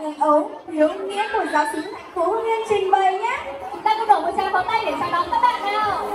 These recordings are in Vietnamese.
người ấu hiếu nghĩa của giáo sứ thành phố Hưng Yên trình bày nhé. Chúng ta cùng đổ một tràng pháo tay để chào đón các bạn nào.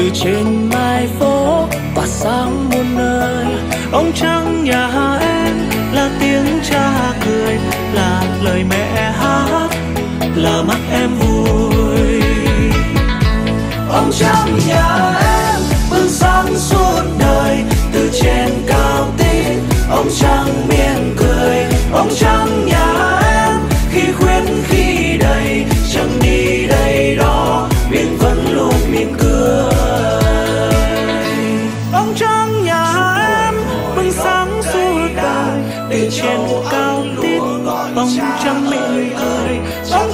Từ trên mai phố tỏa sáng muôn nơi. Ông trăng nhà em là tiếng cha cười, là lời mẹ hát, là mắt em vui. Ông trăng nhà em trên cao tít bóng trăng mỉm cười bóng